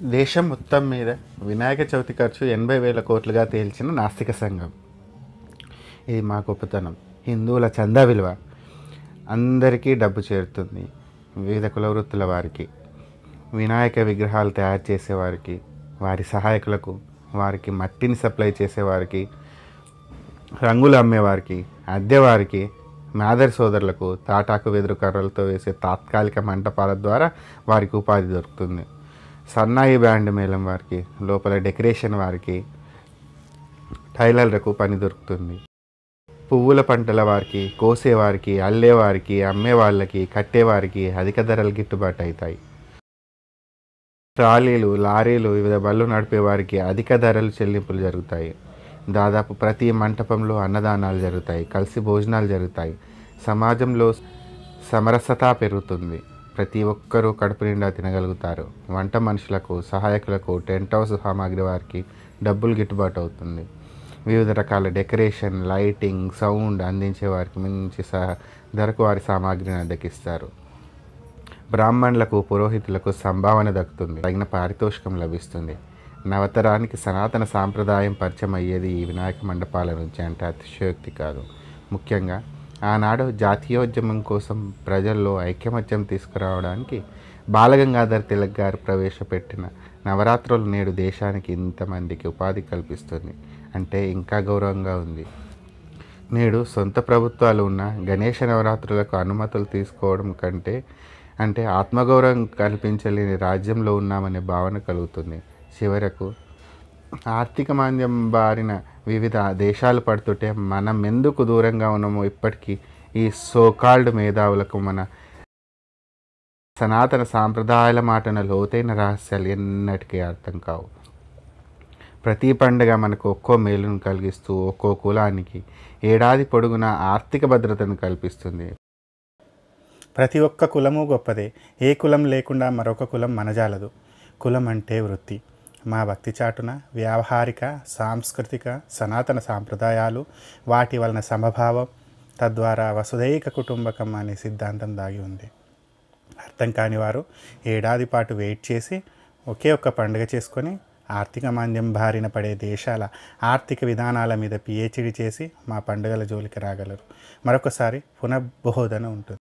దేశం మొత్తం మీద వినాయక చవితి ఖర్చు ఎనభై వేల కోట్లుగా తేల్చిన నాస్తిక సంఘం. ఇది మా గొప్పతనం. హిందువుల చందా విలువ అందరికీ డబ్బు చేరుతుంది. వివిధ కుల వృత్తుల వారికి వినాయక విగ్రహాలు తయారు చేసేవారికి వారి సహాయకులకు వారికి మట్టిని సప్లై చేసేవారికి రంగులు అమ్మేవారికి అద్దెవారికి మాదరి సోదరులకు తాటాకు వెదురు కర్రలతో వేసే తాత్కాలిక మంటపాల ద్వారా వారికి ఉపాధి దొరుకుతుంది. సన్నాయి బ్యాండ్ మేళం వారికి లోపల డెకరేషన్ వారికి టైలర్లకు పని దొరుకుతుంది. పువ్వుల పంటల వారికి కోసేవారికి అల్లేవారికి అమ్మేవాళ్ళకి కట్టేవారికి అధిక ధరలు గిట్టుబాటు అవుతాయి. ట్రాలీలు లారీలు వివిధ బళ్ళు నడిపే వారికి అధిక ధరలు చెల్లింపులు జరుగుతాయి. దాదాపు ప్రతి మంటపంలో అన్నదానాలు జరుగుతాయి కలిసి భోజనాలు జరుగుతాయి. సమాజంలో సమరసత పెరుగుతుంది. ప్రతి ఒక్కరూ కడుపు నిండా తినగలుగుతారు. వంట మనుషులకు సహాయకులకు టెంట్ హౌస్ సామాగ్రి వారికి డబ్బులు గిట్టుబాటు అవుతుంది. వివిధ రకాల డెకరేషన్ లైటింగ్ సౌండ్ అందించే వారికి మంచి సహ ధరకు వారి సామాగ్రిని అద్దెకిస్తారు. బ్రాహ్మణులకు పురోహితులకు సంభావన దక్కుతుంది. తగిన పారితోషికం లభిస్తుంది. నవతరానికి సనాతన సాంప్రదాయం పరిచయం అయ్యేది ఈ వినాయక మండపాల నుంచి అంటే అతిశయోక్తి కాదు. ముఖ్యంగా ఆనాడు జాతీయోద్యమం కోసం ప్రజల్లో ఐక్యమత్యం తీసుకురావడానికి బాలగంగాధర్ తిలక్ గారు ప్రవేశపెట్టిన నవరాత్రులు నేడు దేశానికి ఇంతమందికి ఉపాధి కల్పిస్తుంది. అంటే ఇంకా గౌరవంగా ఉంది. నేడు సొంత ప్రభుత్వాలు ఉన్న గణేష నవరాత్రులకు అనుమతులు తీసుకోవడం కంటే అంటే ఆత్మగౌరవం కల్పించలేని రాజ్యంలో ఉన్నామనే భావన కలుగుతుంది. చివరకు ఆర్థిక మాంద్యం బారిన వివిధ దేశాలు పడుతుంటే మనం ఎందుకు దూరంగా ఉన్నామో ఇప్పటికీ ఈ సోకాల్డ్ మేధావులకు మన సనాతన సాంప్రదాయాల మాటన లోతైన రహస్యాలు ఎన్నటికీ అర్థం కావు. ప్రతి పండుగ మనకు ఒక్కో మేలును కలిగిస్తూ ఒక్కో కులానికి ఏడాది పొడుగునా ఆర్థిక భద్రతను కల్పిస్తుంది. ప్రతి ఒక్క కులము గొప్పదే. ఏ కులం లేకుండా మరొక కులం మనజాలదు. కులం అంటే వృత్తి. మా భక్తి చాటున వ్యావహారిక సాంస్కృతిక సనాతన సాంప్రదాయాలు వాటి వలన సమభావం తద్వారా వసుదైక కుటుంబకం అనే సిద్ధాంతం దాగి ఉంది. అర్థం కాని వారు ఏడాది పాటు వెయిట్ చేసి ఒకే ఒక్క పండుగ చేసుకొని ఆర్థిక మాంద్యం బారిన పడే దేశాల ఆర్థిక విధానాల మీద పిహెచ్డి చేసి మా పండుగల జోలికి రాగలరు. మరొకసారి పునఃబోధన ఉంటుంది.